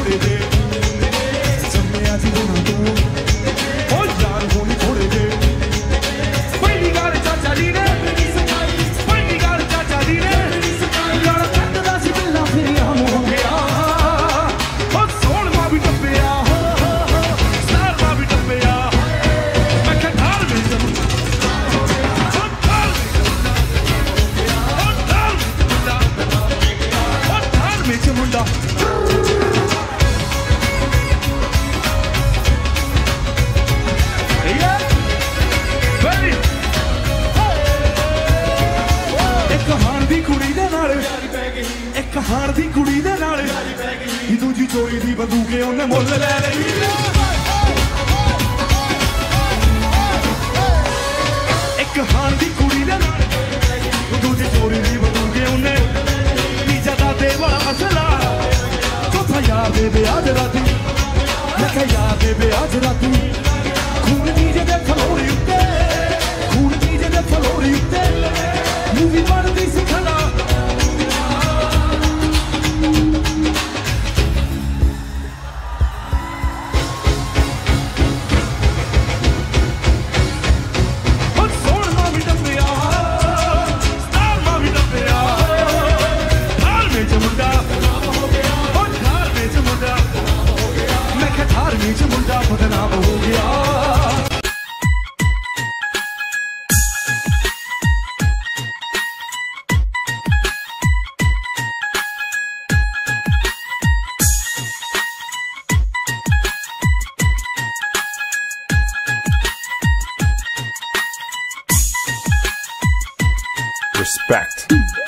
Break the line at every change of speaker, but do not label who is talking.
Put it in. ਹਾਰ ਦੀ ਕੁੜੀ ਦੇ ਨਾਲ। ਇਹ ਦੂਜੀ ਚੋਰੀ ਦੀ ਬੰਦੂਕੇ ਉਹਨੇ ਮੁੱਲ ਲੈ ਲਈ। ਇੱਕ ਹਾਰ ਦੀ ਕੁੜੀ ਦੇ ਨਾਲ ਦੂਜੀ ਚੋਰੀ ਦੀ ਬੰਦੂਕੇ ਉਹਨੇ ਤੀਜਾ ਦਾ ਦੇਵਾ ਅਸਲਾ। ਚੌਥਾ ਯਾਰ ਦੇ ਵਿਆਹ ਦੇ ਰਾਤੀ। ਮੈਂ ਕਿਹਾ ਦੇ ਵਿਆਹ ਦੇ ਰਾਤੀ। बीच मुंडा बदनाम
respect.